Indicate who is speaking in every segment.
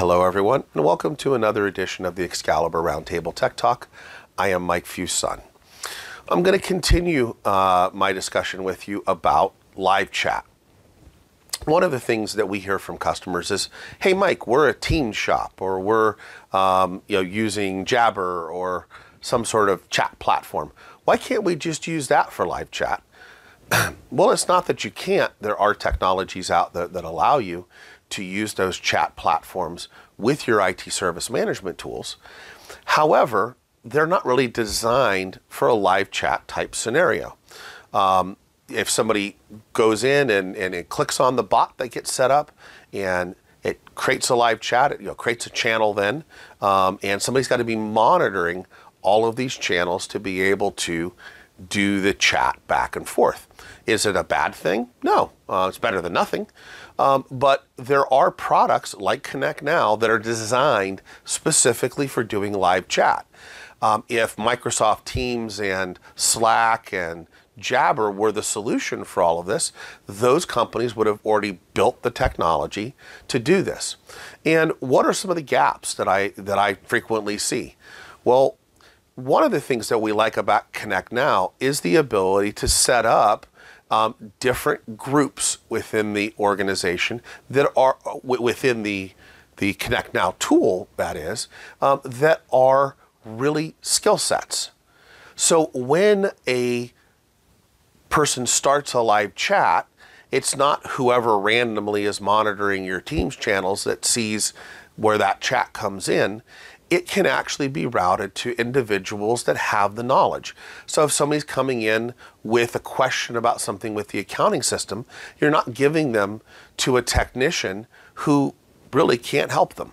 Speaker 1: Hello, everyone, and welcome to another edition of the Excalibur Roundtable Tech Talk. I am Mike Fuson. I'm going to continue uh, my discussion with you about live chat. One of the things that we hear from customers is, "Hey, Mike, we're a team shop, or we're um, you know using Jabber or some sort of chat platform. Why can't we just use that for live chat?" well, it's not that you can't. There are technologies out there that allow you to use those chat platforms with your IT service management tools. However, they're not really designed for a live chat type scenario. Um, if somebody goes in and, and it clicks on the bot that gets set up and it creates a live chat, it you know, creates a channel then, um, and somebody's got to be monitoring all of these channels to be able to do the chat back and forth. Is it a bad thing? No, uh, it's better than nothing. Um, but there are products like ConnectNow that are designed specifically for doing live chat. Um, if Microsoft Teams and Slack and Jabber were the solution for all of this, those companies would have already built the technology to do this. And what are some of the gaps that I that I frequently see? Well, one of the things that we like about ConnectNow is the ability to set up um, different groups within the organization that are within the the ConnectNow tool, that is, um, that are really skill sets. So when a person starts a live chat, it's not whoever randomly is monitoring your Teams channels that sees where that chat comes in it can actually be routed to individuals that have the knowledge. So if somebody's coming in with a question about something with the accounting system, you're not giving them to a technician who really can't help them.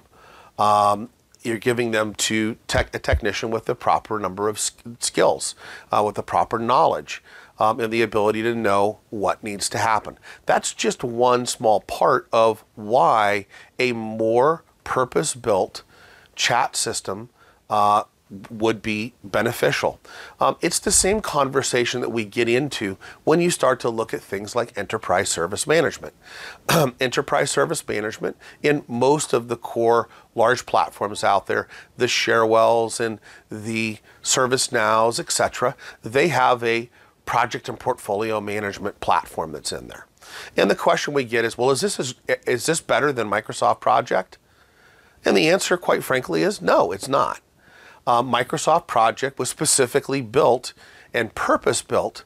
Speaker 1: Um, you're giving them to tech, a technician with the proper number of skills, uh, with the proper knowledge, um, and the ability to know what needs to happen. That's just one small part of why a more purpose built chat system uh, would be beneficial. Um, it's the same conversation that we get into when you start to look at things like enterprise service management. enterprise service management in most of the core large platforms out there, the Cherwells and the ServiceNows, etc., they have a project and portfolio management platform that's in there. And the question we get is, well, is this is, is this better than Microsoft Project? And the answer, quite frankly, is no, it's not. Uh, Microsoft Project was specifically built and purpose built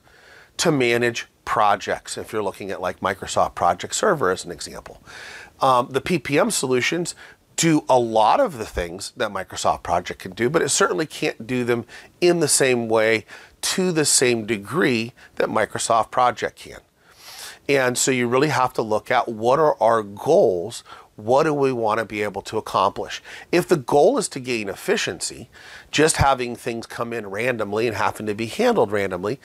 Speaker 1: to manage projects. If you're looking at like Microsoft Project Server as an example, um, the PPM solutions do a lot of the things that Microsoft Project can do, but it certainly can't do them in the same way to the same degree that Microsoft Project can. And so you really have to look at what are our goals what do we want to be able to accomplish? If the goal is to gain efficiency, just having things come in randomly and having to be handled randomly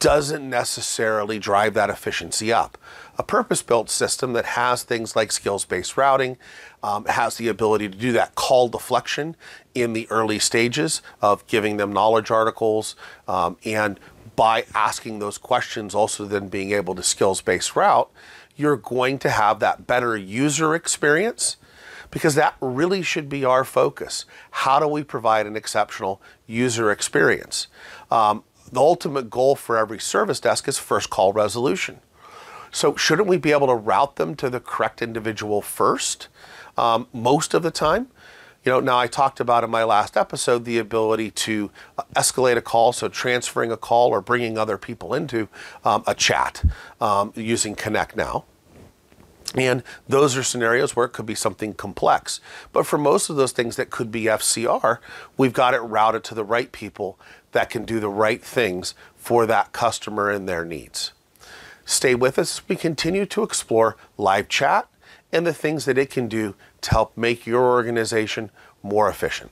Speaker 1: doesn't necessarily drive that efficiency up. A purpose built system that has things like skills based routing um, has the ability to do that call deflection in the early stages of giving them knowledge articles um, and by asking those questions, also then being able to skills based route you're going to have that better user experience because that really should be our focus. How do we provide an exceptional user experience? Um, the ultimate goal for every service desk is first call resolution. So, shouldn't we be able to route them to the correct individual first um, most of the time? You know, now I talked about in my last episode the ability to uh, escalate a call, so transferring a call or bringing other people into um, a chat um, using ConnectNow. And those are scenarios where it could be something complex. But for most of those things that could be FCR, we've got it routed to the right people that can do the right things for that customer and their needs. Stay with us as we continue to explore live chat and the things that it can do to help make your organization more efficient.